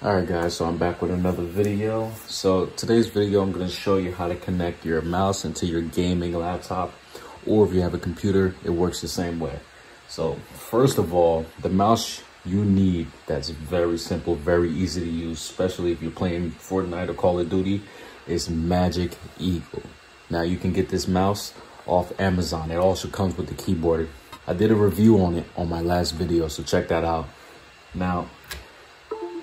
Alright guys, so I'm back with another video. So today's video, I'm going to show you how to connect your mouse into your gaming laptop or if you have a computer, it works the same way. So first of all, the mouse you need that's very simple, very easy to use, especially if you're playing Fortnite or Call of Duty, is Magic Eagle. Now you can get this mouse off Amazon. It also comes with the keyboard. I did a review on it on my last video, so check that out. Now,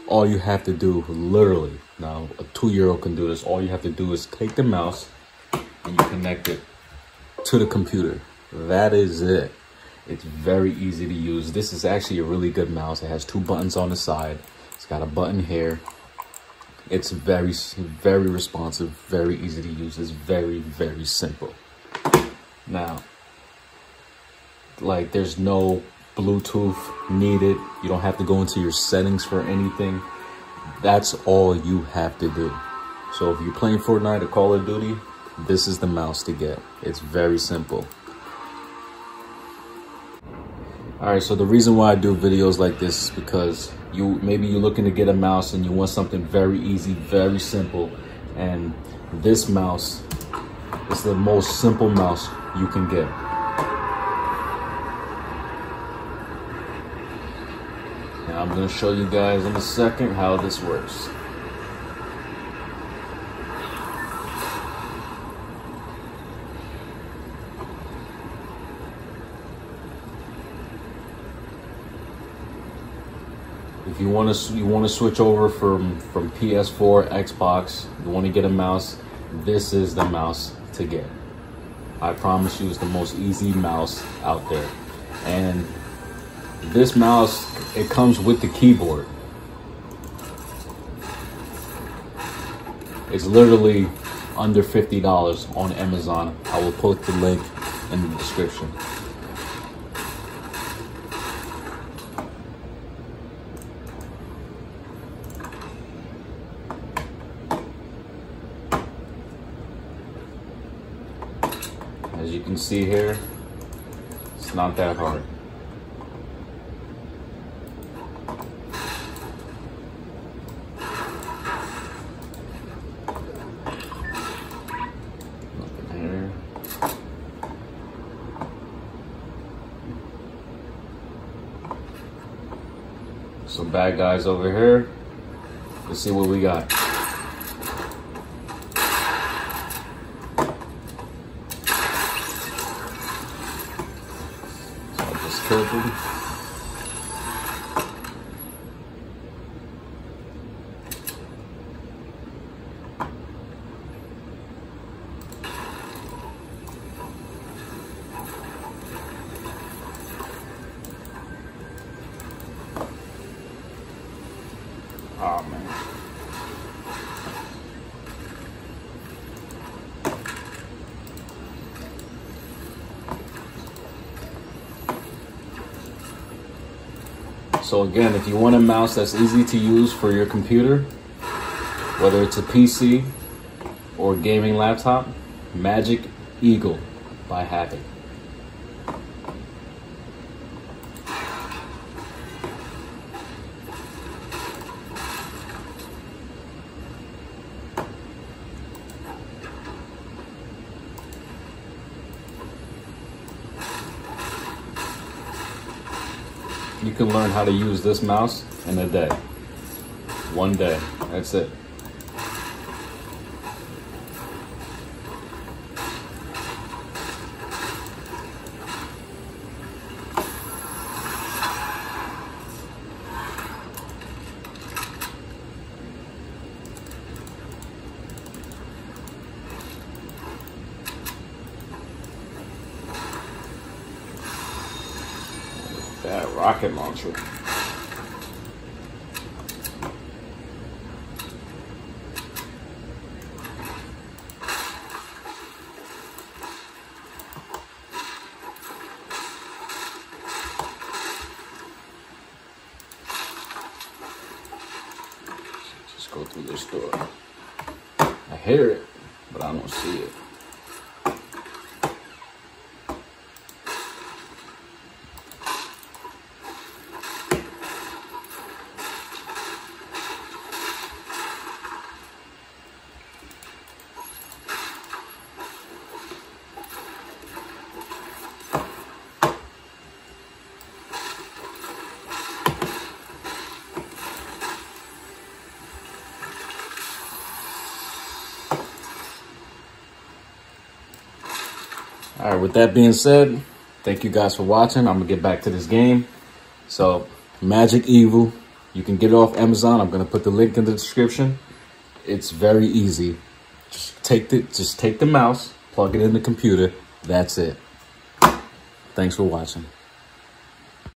all you have to do, literally, now a two-year-old can do this. All you have to do is take the mouse and you connect it to the computer. That is it. It's very easy to use. This is actually a really good mouse. It has two buttons on the side. It's got a button here. It's very, very responsive, very easy to use. It's very, very simple. Now, like there's no Bluetooth needed. You don't have to go into your settings for anything. That's all you have to do. So if you're playing Fortnite or Call of Duty, this is the mouse to get. It's very simple. All right, so the reason why I do videos like this is because you maybe you're looking to get a mouse and you want something very easy, very simple, and this mouse is the most simple mouse you can get. Now I'm gonna show you guys in a second how this works. If you want to you want to switch over from from PS4, Xbox, you want to get a mouse, this is the mouse to get. I promise you it's the most easy mouse out there. And this mouse, it comes with the keyboard. It's literally under $50 on Amazon. I will put the link in the description. As you can see here, it's not that hard. Some bad guys over here. Let's see what we got. So I just killed him. Oh man. So again, if you want a mouse that's easy to use for your computer, whether it's a PC or gaming laptop, Magic Eagle by Havoc. You can learn how to use this mouse in a day. One day. That's it. That rocket launcher. Just go through this door. I hear it, but I don't see it. All right, with that being said, thank you guys for watching. I'm gonna get back to this game. So, Magic Eagle, you can get it off Amazon. I'm gonna put the link in the description. It's very easy. Just take the just take the mouse, plug it in the computer. That's it. Thanks for watching.